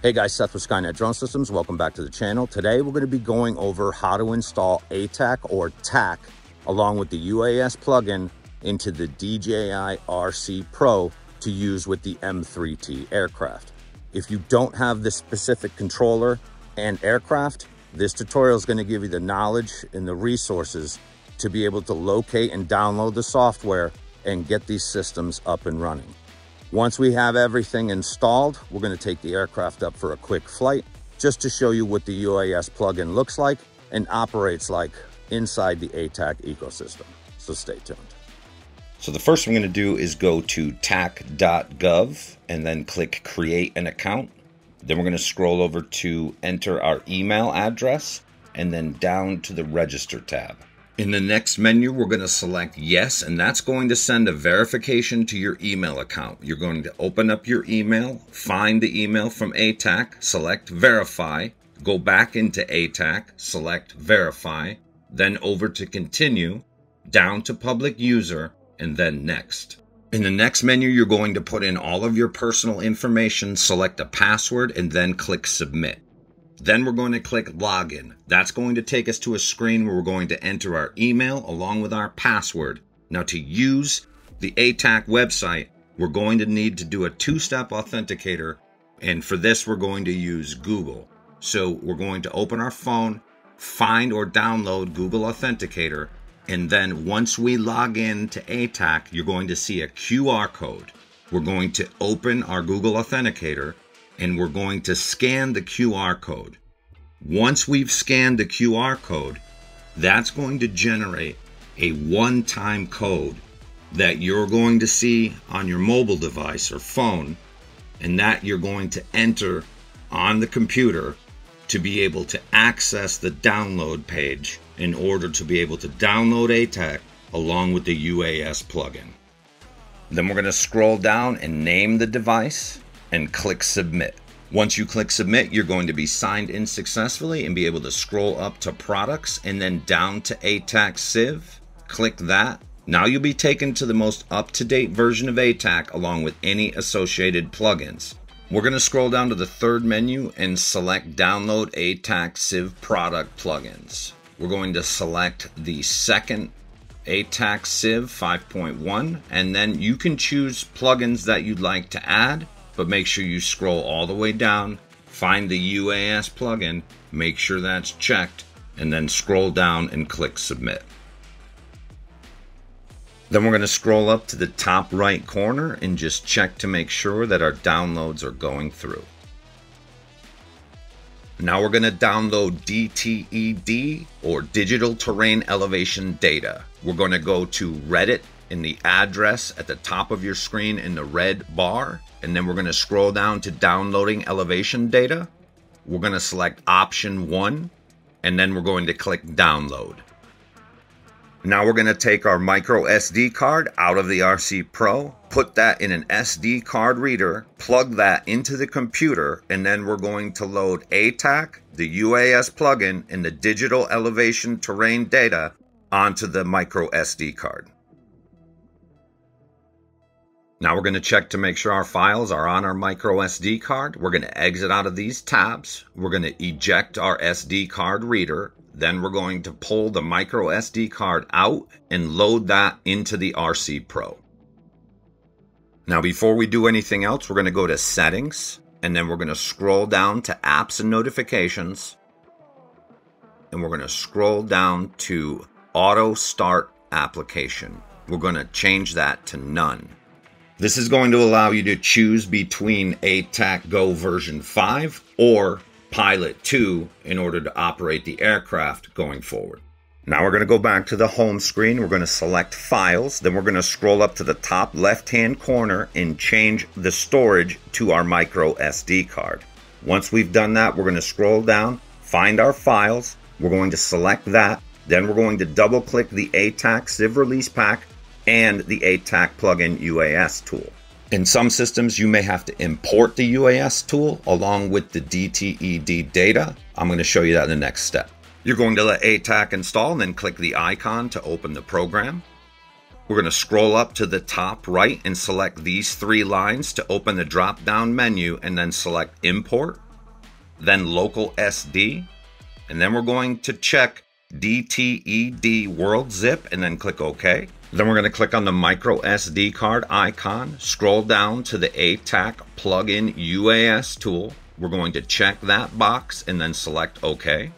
Hey guys, Seth with Skynet Drone Systems. Welcome back to the channel. Today we're going to be going over how to install ATAK or TAK along with the UAS plugin into the DJI RC Pro to use with the M3T aircraft. If you don't have this specific controller and aircraft, this tutorial is going to give you the knowledge and the resources to be able to locate and download the software and get these systems up and running. Once we have everything installed, we're gonna take the aircraft up for a quick flight just to show you what the UAS plugin looks like and operates like inside the ATAK ecosystem. So stay tuned. So the first thing I'm going to do is go to tak.gov and then click create an account. Then we're going to scroll over to enter our email address and then down to the register tab. In the next menu, we're going to select yes, and that's going to send a verification to your email account. You're going to open up your email, find the email from ATAK, select verify, go back into ATAK, select verify, then over to continue, down to public user, and then next. In the next menu, you're going to put in all of your personal information, select a password, and then click submit. Then we're going to click login. That's going to take us to a screen where we're going to enter our email along with our password. Now to use the ATAK website, we're going to need to do a two-step authenticator. And for this, we're going to use Google. So we're going to open our phone, find or download Google Authenticator. And then once we log in to ATAK, you're going to see a QR code. We're going to open our Google Authenticator and we're going to scan the QR code. Once we've scanned the QR code, that's going to generate a one time code that you're going to see on your mobile device or phone, and that you're going to enter on the computer to be able to access the download page in order to be able to download ATAK along with the UAS plugin. Then we're going to scroll down and name the device and click submit. Once you click submit, you're going to be signed in successfully and be able to scroll up to products and then down to ATAK Civ. Click that. Now you'll be taken to the most up-to-date version of ATAK along with any associated plugins. We're going to scroll down to the third menu and select download ATAK Civ product plugins. We're going to select the second ATAK Civ 5.1 and then you can choose plugins that you'd like to add but make sure you scroll all the way down, find the UAS plugin, make sure that's checked, and then scroll down and click submit. Then we're going to scroll up to the top right corner and just check to make sure that our downloads are going through. Now we're going to download DTED or Digital Terrain Elevation Data. We're going to go to Reddit in the address at the top of your screen in the red bar. And then we're going to scroll down to downloading elevation data. We're going to select option one, and then we're going to click download. Now we're going to take our micro SD card out of the RC Pro, put that in an SD card reader, plug that into the computer, and then we're going to load ATAK, the UAS plugin, and the digital elevation terrain data onto the micro SD card. Now we're going to check to make sure our files are on our micro SD card. We're going to exit out of these tabs. We're going to eject our SD card reader. Then we're going to pull the micro SD card out and load that into the RC Pro. Now before we do anything else, we're going to go to settings and then we're going to scroll down to apps and notifications. And we're going to scroll down to auto start application. We're going to change that to none. This is going to allow you to choose between ATAK Go version 5 or Pilot 2 in order to operate the aircraft going forward. Now we're going to go back to the home screen. We're going to select files. Then we're going to scroll up to the top left hand corner and change the storage to our micro SD card. Once we've done that, we're going to scroll down, find our files. We're going to select that. Then we're going to double click the ATAK Civ Release Pack and the ATAK plugin UAS tool. In some systems, you may have to import the UAS tool along with the DTED data. I'm going to show you that in the next step. You're going to let ATAK install and then click the icon to open the program. We're going to scroll up to the top right and select these three lines to open the drop down menu and then select import. then local SD, and then we're going to check DTED World Zip and then click OK. Then we're going to click on the micro SD card icon, scroll down to the ATAK plugin UAS tool. We're going to check that box and then select OK.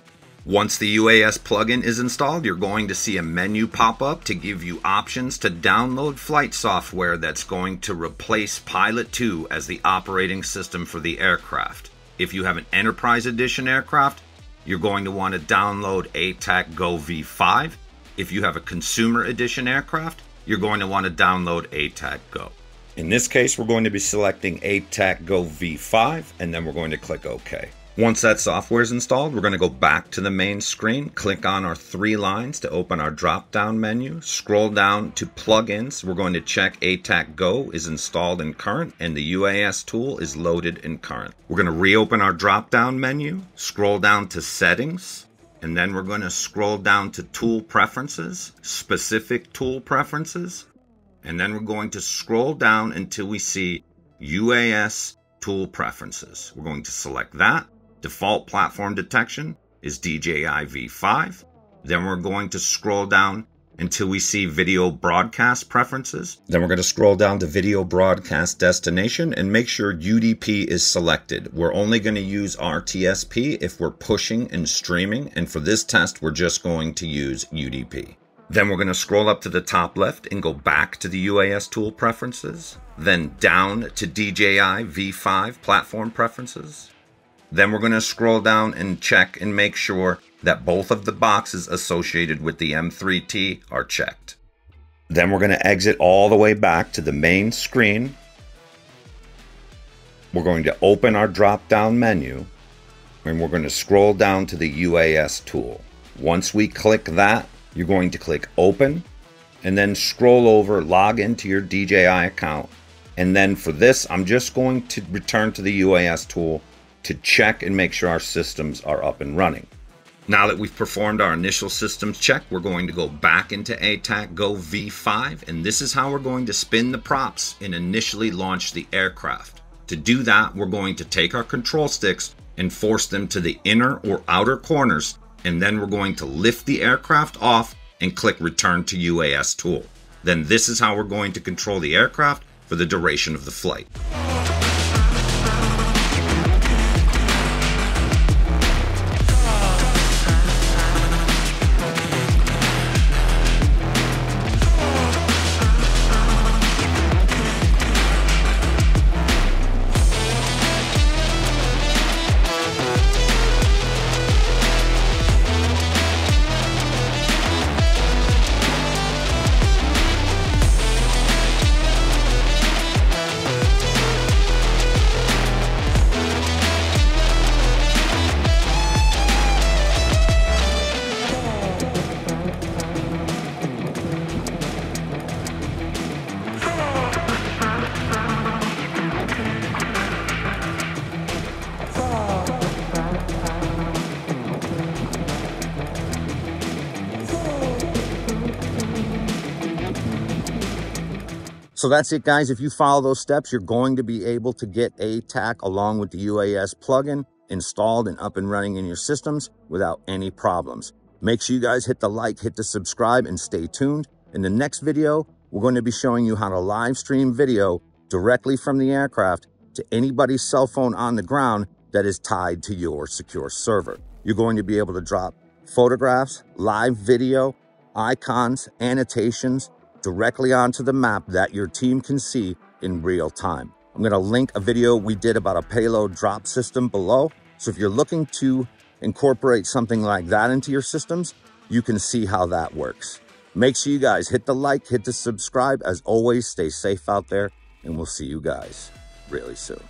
Once the UAS plugin is installed, you're going to see a menu pop up to give you options to download flight software that's going to replace Pilot 2 as the operating system for the aircraft. If you have an Enterprise Edition aircraft, you're going to want to download ATAK Go V5. If you have a Consumer Edition aircraft, you're going to want to download ATAK Go. In this case, we're going to be selecting ATAK Go V5 and then we're going to click OK. Once that software is installed, we're going to go back to the main screen, click on our three lines to open our drop down menu, scroll down to plugins. We're going to check ATAK Go is installed in current and the UAS tool is loaded in current. We're going to reopen our drop down menu, scroll down to settings, and then we're going to scroll down to tool preferences, specific tool preferences, and then we're going to scroll down until we see UAS tool preferences. We're going to select that Default platform detection is DJI V5. Then we're going to scroll down until we see video broadcast preferences. Then we're going to scroll down to video broadcast destination and make sure UDP is selected. We're only going to use RTSP if we're pushing and streaming. And for this test, we're just going to use UDP. Then we're going to scroll up to the top left and go back to the UAS tool preferences. Then down to DJI V5 platform preferences. Then we're going to scroll down and check and make sure that both of the boxes associated with the M3T are checked. Then we're going to exit all the way back to the main screen. We're going to open our drop down menu and we're going to scroll down to the UAS tool. Once we click that, you're going to click open and then scroll over, log into your DJI account. And then for this, I'm just going to return to the UAS tool to check and make sure our systems are up and running. Now that we've performed our initial systems check, we're going to go back into ATAK Go V5, and this is how we're going to spin the props and initially launch the aircraft. To do that, we're going to take our control sticks and force them to the inner or outer corners, and then we're going to lift the aircraft off and click Return to UAS tool. Then this is how we're going to control the aircraft for the duration of the flight. So that's it, guys. If you follow those steps, you're going to be able to get ATAK along with the UAS plugin installed and up and running in your systems without any problems. Make sure you guys hit the like, hit the subscribe, and stay tuned. In the next video, we're going to be showing you how to live stream video directly from the aircraft to anybody's cell phone on the ground that is tied to your secure server. You're going to be able to drop photographs, live video, icons, annotations, directly onto the map that your team can see in real time. I'm going to link a video we did about a payload drop system below. So if you're looking to incorporate something like that into your systems, you can see how that works. Make sure you guys hit the like, hit the subscribe. As always, stay safe out there, and we'll see you guys really soon.